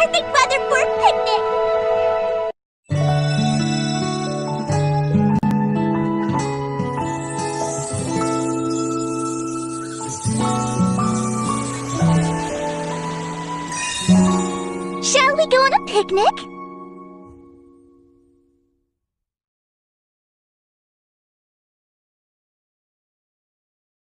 perfect weather for a picnic. Shall we go on a picnic?